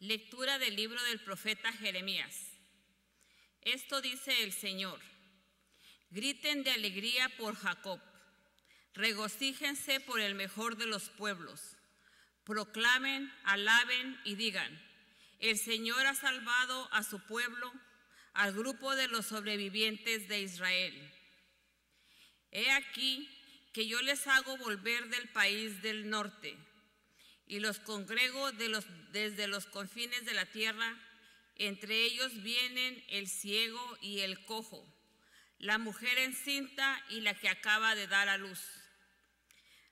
Lectura del libro del profeta Jeremías. Esto dice el Señor. Griten de alegría por Jacob. Regocíjense por el mejor de los pueblos. Proclamen, alaben y digan, el Señor ha salvado a su pueblo, al grupo de los sobrevivientes de Israel. He aquí que yo les hago volver del país del norte y los congrego desde los confines de la tierra. Entre ellos vienen el ciego y el cojo, la mujer encinta y la que acaba de dar a luz.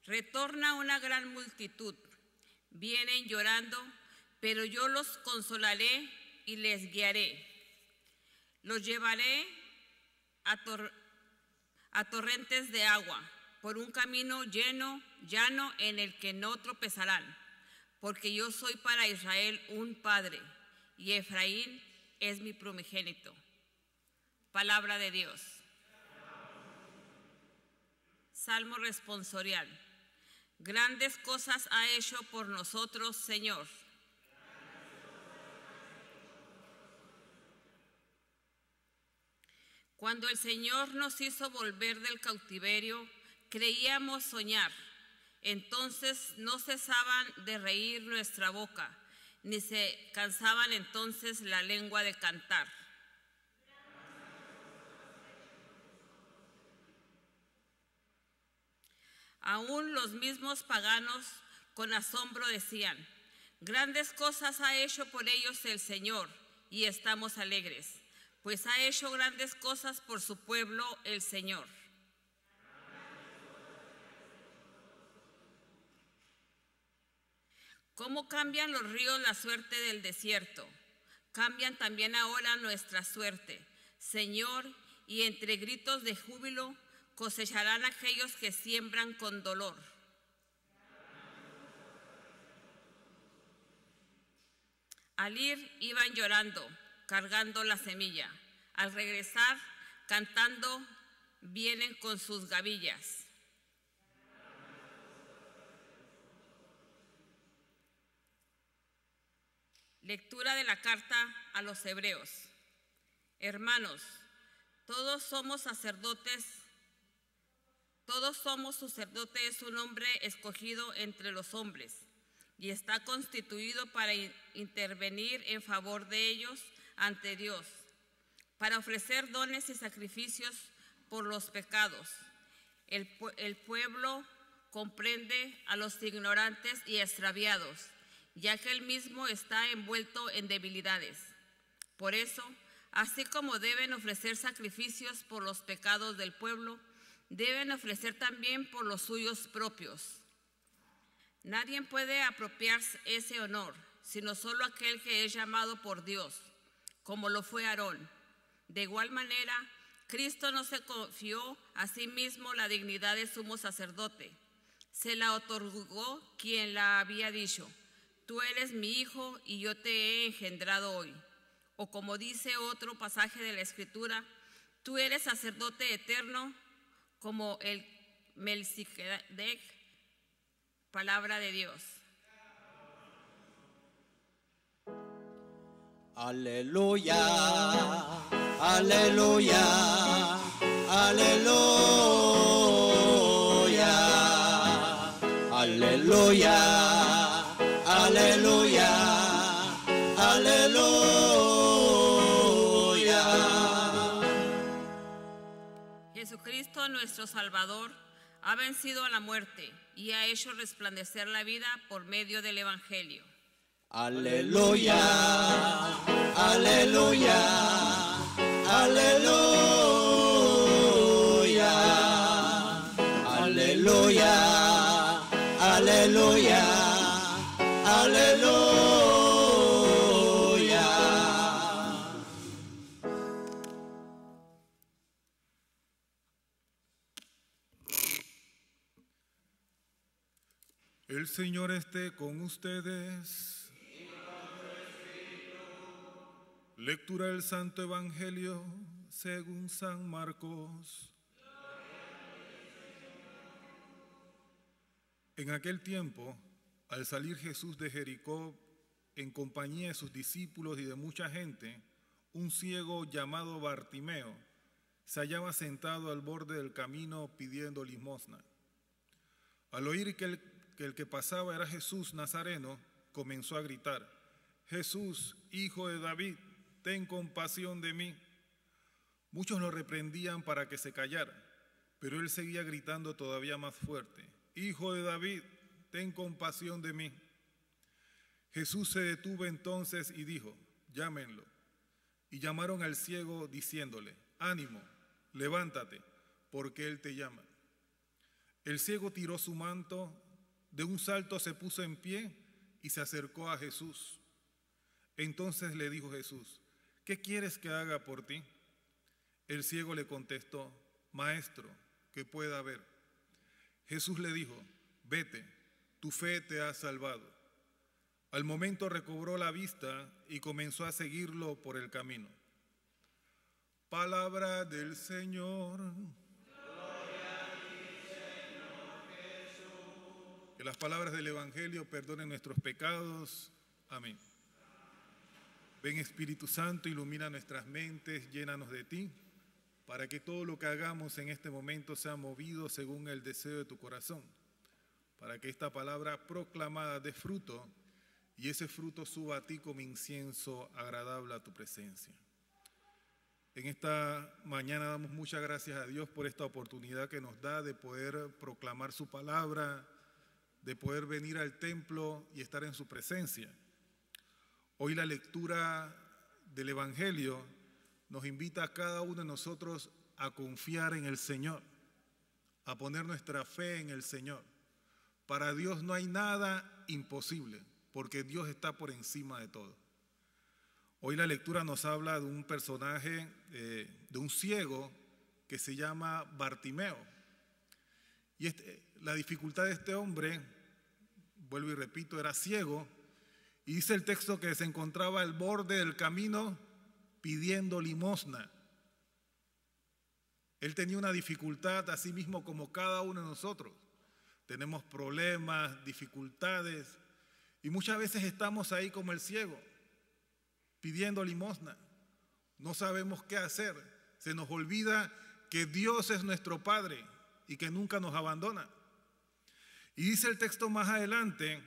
Retorna una gran multitud, vienen llorando, pero yo los consolaré y les guiaré. Los llevaré a, a torrentes de agua, por un camino lleno, llano en el que no tropezarán porque yo soy para Israel un padre y Efraín es mi primogénito. Palabra de Dios. Salmo responsorial. Grandes cosas ha hecho por nosotros, Señor. Cuando el Señor nos hizo volver del cautiverio, creíamos soñar entonces no cesaban de reír nuestra boca, ni se cansaban entonces la lengua de cantar. Aún los mismos paganos con asombro decían, grandes cosas ha hecho por ellos el Señor y estamos alegres, pues ha hecho grandes cosas por su pueblo el Señor. ¿Cómo cambian los ríos la suerte del desierto? Cambian también ahora nuestra suerte. Señor, y entre gritos de júbilo cosecharán aquellos que siembran con dolor. Al ir iban llorando, cargando la semilla. Al regresar, cantando, vienen con sus gavillas. Lectura de la carta a los hebreos. Hermanos, todos somos sacerdotes, todos somos sacerdotes, un hombre escogido entre los hombres y está constituido para intervenir en favor de ellos ante Dios, para ofrecer dones y sacrificios por los pecados. El, el pueblo comprende a los ignorantes y extraviados ya que él mismo está envuelto en debilidades. Por eso, así como deben ofrecer sacrificios por los pecados del pueblo, deben ofrecer también por los suyos propios. Nadie puede apropiarse ese honor, sino solo aquel que es llamado por Dios, como lo fue Aarón. De igual manera, Cristo no se confió a sí mismo la dignidad de sumo sacerdote, se la otorgó quien la había dicho tú eres mi hijo y yo te he engendrado hoy. O como dice otro pasaje de la escritura, tú eres sacerdote eterno como el Melchizedek, palabra de Dios. Aleluya, aleluya, aleluya, aleluya. Aleluya, nuestro Salvador ha vencido a la muerte y ha hecho resplandecer la vida por medio del Evangelio. Aleluya, aleluya, aleluya, aleluya, aleluya. Aleluya. Señor esté con ustedes. Lectura del Santo Evangelio según San Marcos. En aquel tiempo, al salir Jesús de Jericó, en compañía de sus discípulos y de mucha gente, un ciego llamado Bartimeo se hallaba sentado al borde del camino pidiendo limosna. Al oír que el, que el que pasaba era Jesús Nazareno, comenzó a gritar, Jesús, hijo de David, ten compasión de mí. Muchos lo reprendían para que se callara, pero él seguía gritando todavía más fuerte, Hijo de David, ten compasión de mí. Jesús se detuvo entonces y dijo, llámenlo. Y llamaron al ciego diciéndole, ánimo, levántate, porque él te llama. El ciego tiró su manto, de un salto se puso en pie y se acercó a Jesús. Entonces le dijo Jesús, ¿qué quieres que haga por ti? El ciego le contestó, Maestro, que pueda ver. Jesús le dijo, vete, tu fe te ha salvado. Al momento recobró la vista y comenzó a seguirlo por el camino. Palabra del Señor. Las palabras del Evangelio perdonen nuestros pecados. Amén. Ven Espíritu Santo, ilumina nuestras mentes, llénanos de ti, para que todo lo que hagamos en este momento sea movido según el deseo de tu corazón, para que esta palabra proclamada dé fruto y ese fruto suba a ti como incienso agradable a tu presencia. En esta mañana damos muchas gracias a Dios por esta oportunidad que nos da de poder proclamar su palabra, de poder venir al templo y estar en su presencia. Hoy la lectura del Evangelio nos invita a cada uno de nosotros a confiar en el Señor, a poner nuestra fe en el Señor. Para Dios no hay nada imposible porque Dios está por encima de todo. Hoy la lectura nos habla de un personaje, eh, de un ciego que se llama Bartimeo. Y este, la dificultad de este hombre, vuelvo y repito, era ciego. Y dice el texto que se encontraba al borde del camino pidiendo limosna. Él tenía una dificultad, así mismo como cada uno de nosotros. Tenemos problemas, dificultades, y muchas veces estamos ahí como el ciego, pidiendo limosna. No sabemos qué hacer. Se nos olvida que Dios es nuestro Padre y que nunca nos abandona. Y dice el texto más adelante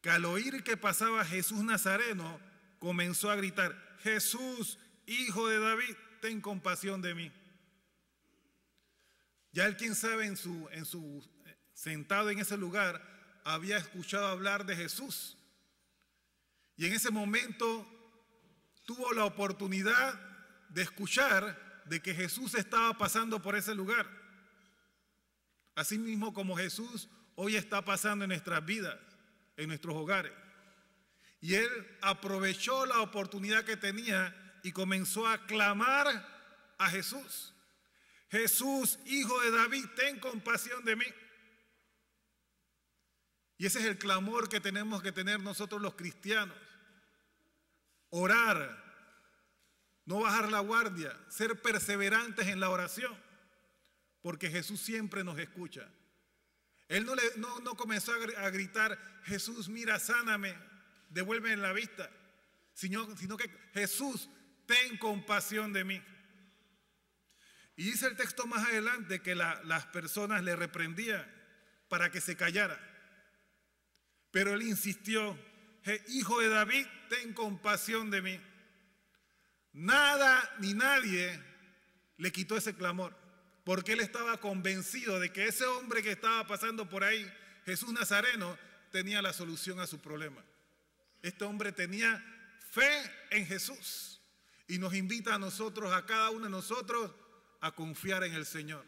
que al oír que pasaba Jesús Nazareno, comenzó a gritar, Jesús, hijo de David, ten compasión de mí. Ya él, quien sabe, en su, en su sentado en ese lugar, había escuchado hablar de Jesús. Y en ese momento tuvo la oportunidad de escuchar de que Jesús estaba pasando por ese lugar. Así mismo como Jesús hoy está pasando en nuestras vidas, en nuestros hogares. Y él aprovechó la oportunidad que tenía y comenzó a clamar a Jesús. Jesús, hijo de David, ten compasión de mí. Y ese es el clamor que tenemos que tener nosotros los cristianos. Orar, no bajar la guardia, ser perseverantes en la oración, porque Jesús siempre nos escucha. Él no, comenzó a gritar, Jesús, mira, sáname, devuélveme la vista, sino que Jesús, ten compasión de mí. Y dice el texto más adelante que las personas le reprendían para que se callara. Pero él insistió, hijo de David, ten compasión de mí. Nada ni nadie le quitó ese clamor, porque él estaba convencido de que ese hombre que estaba pasando por ahí, Jesús Nazareno, tenía la solución a su problema. Este hombre tenía fe en Jesús y nos invita a nosotros, a cada uno de nosotros, a confiar en el Señor.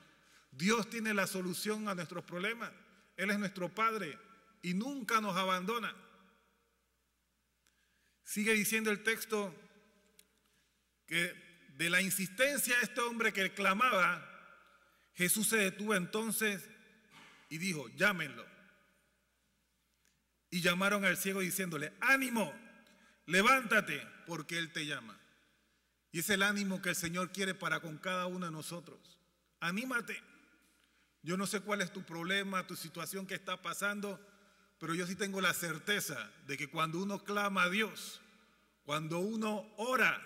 Dios tiene la solución a nuestros problemas. Él es nuestro Padre y nunca nos abandona. Sigue diciendo el texto que de la insistencia de este hombre que clamaba, Jesús se detuvo entonces y dijo, llámenlo. Y llamaron al ciego diciéndole, ánimo, levántate, porque Él te llama. Y es el ánimo que el Señor quiere para con cada uno de nosotros. Anímate. Yo no sé cuál es tu problema, tu situación que está pasando, pero yo sí tengo la certeza de que cuando uno clama a Dios, cuando uno ora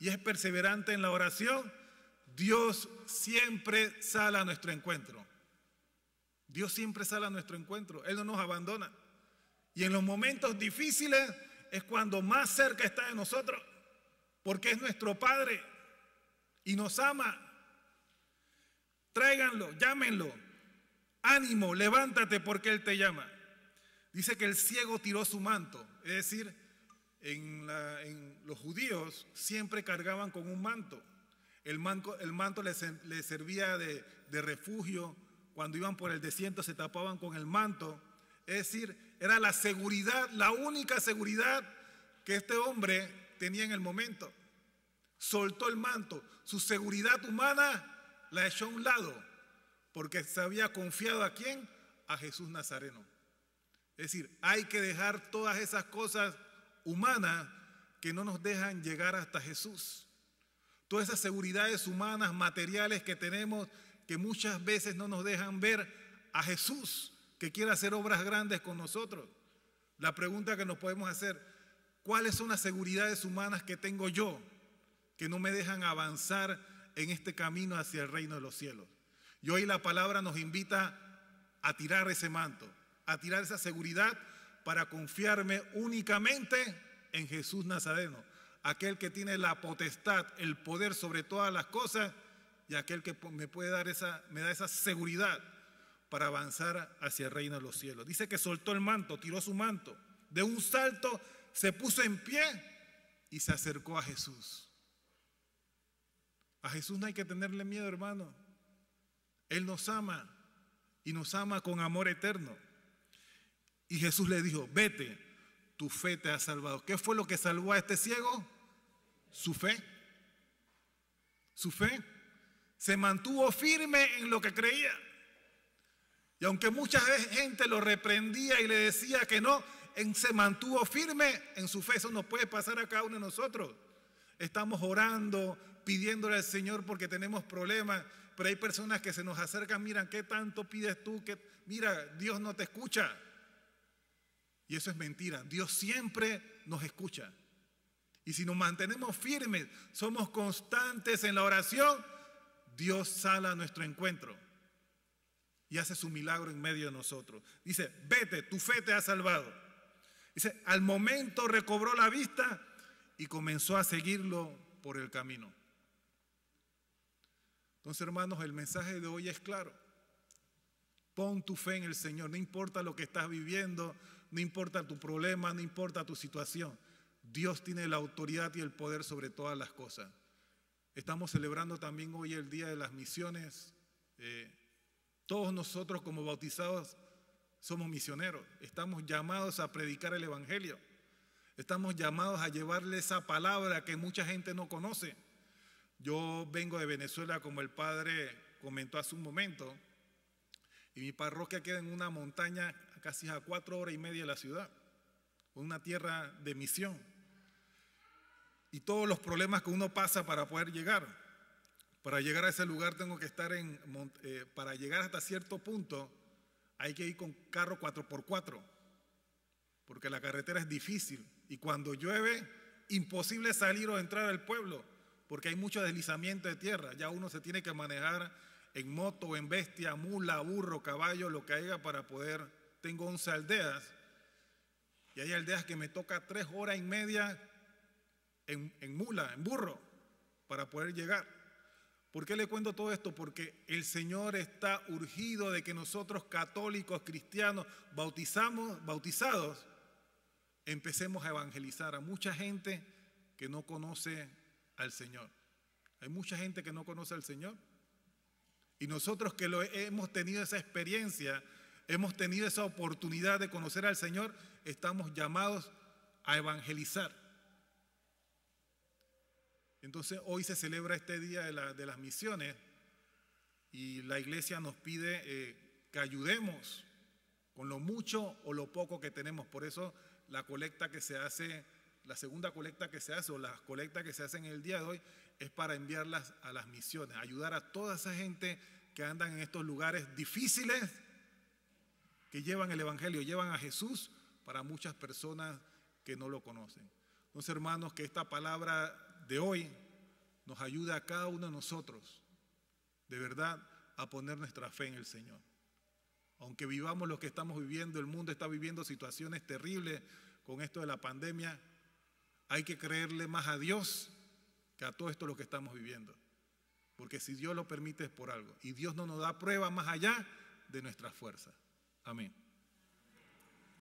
y es perseverante en la oración, Dios siempre sale a nuestro encuentro. Dios siempre sale a nuestro encuentro. Él no nos abandona. Y en los momentos difíciles es cuando más cerca está de nosotros, porque es nuestro Padre y nos ama. Tráiganlo, llámenlo. Ánimo, levántate porque Él te llama. Dice que el ciego tiró su manto, es decir, en, los judíos siempre cargaban con un manto. El, el manto les, servía de, de refugio. Cuando iban por el desierto se tapaban con el manto. Es decir, era la seguridad, la única seguridad que este hombre tenía en el momento. Soltó el manto. Su seguridad humana la echó a un lado porque se había confiado a quién? A Jesús Nazareno. Es decir, hay que dejar todas esas cosas humanas que no nos dejan llegar hasta Jesús. Todas esas seguridades humanas, materiales que tenemos, que muchas veces no nos dejan ver a Jesús, que quiere hacer obras grandes con nosotros. La pregunta que nos podemos hacer, ¿cuáles son las seguridades humanas que tengo yo que no me dejan avanzar en este camino hacia el reino de los cielos? Y hoy la palabra nos invita a tirar ese manto, a tirar esa seguridad para confiarme únicamente en Jesús Nazareno, aquel que tiene la potestad, el poder sobre todas las cosas y aquel que me puede dar esa, me da esa seguridad para avanzar hacia el reino de los cielos. Dice que soltó el manto, tiró su manto, de un salto se puso en pie y se acercó a Jesús. A Jesús no hay que tenerle miedo, hermano. Él nos ama y nos ama con amor eterno. Y Jesús le dijo, vete, tu fe te ha salvado. ¿Qué fue lo que salvó a este ciego? Su fe. Su fe. Se mantuvo firme en lo que creía. Y aunque mucha gente lo reprendía y le decía que no, se mantuvo firme en su fe. Eso nos puede pasar a cada uno de nosotros. Estamos orando, pidiéndole al Señor porque tenemos problemas, pero hay personas que se nos acercan, miran, ¿qué tanto pides tú? Que, mira, Dios no te escucha. Y eso es mentira. Dios siempre nos escucha. Y si nos mantenemos firmes, somos constantes en la oración, Dios sale a nuestro encuentro y hace su milagro en medio de nosotros. Dice, vete, tu fe te ha salvado. Dice, al momento recobró la vista y comenzó a seguirlo por el camino. Entonces, hermanos, el mensaje de hoy es claro. Pon tu fe en el Señor, no importa lo que estás viviendo, no importa tu problema, no importa tu situación. Dios tiene la autoridad y el poder sobre todas las cosas. Estamos celebrando también hoy el Día de las Misiones. Eh, todos nosotros como bautizados somos misioneros. Estamos llamados a predicar el Evangelio. Estamos llamados a llevarle esa palabra que mucha gente no conoce. Yo vengo de Venezuela como el padre comentó hace un momento. Y mi parroquia queda en una montaña casi a cuatro horas y media de la ciudad, una tierra de misión. Y todos los problemas que uno pasa para poder llegar. Para llegar a ese lugar tengo que estar en, eh, para llegar hasta cierto punto hay que ir con carro 4x4, porque la carretera es difícil. Y cuando llueve, imposible salir o entrar al pueblo, porque hay mucho deslizamiento de tierra. Ya uno se tiene que manejar en moto, en bestia, mula, burro, caballo, lo que haya para poder tengo 11 aldeas y hay aldeas que me toca tres horas y media en, mula, en burro, para poder llegar. ¿Por qué le cuento todo esto? Porque el Señor está urgido de que nosotros católicos, cristianos, bautizamos, bautizados, empecemos a evangelizar a mucha gente que no conoce al Señor. Hay mucha gente que no conoce al Señor. Y nosotros que lo hemos tenido esa experiencia, hemos tenido esa oportunidad de conocer al Señor, estamos llamados a evangelizar. Entonces hoy se celebra este día de, las misiones y la iglesia nos pide eh, que ayudemos con lo mucho o lo poco que tenemos. Por eso la colecta que se hace, la segunda colecta que se hace o las colectas que se hacen en el día de hoy es para enviarlas a las misiones, ayudar a toda esa gente que andan en estos lugares difíciles que llevan el Evangelio, llevan a Jesús para muchas personas que no lo conocen. Entonces, hermanos, que esta palabra de hoy nos ayude a cada uno de nosotros, de verdad, a poner nuestra fe en el Señor. Aunque vivamos lo que estamos viviendo, el mundo está viviendo situaciones terribles con esto de la pandemia, hay que creerle más a Dios que a todo esto lo que estamos viviendo. Porque si Dios lo permite es por algo. Y Dios no nos da prueba más allá de nuestra fuerza. Amén.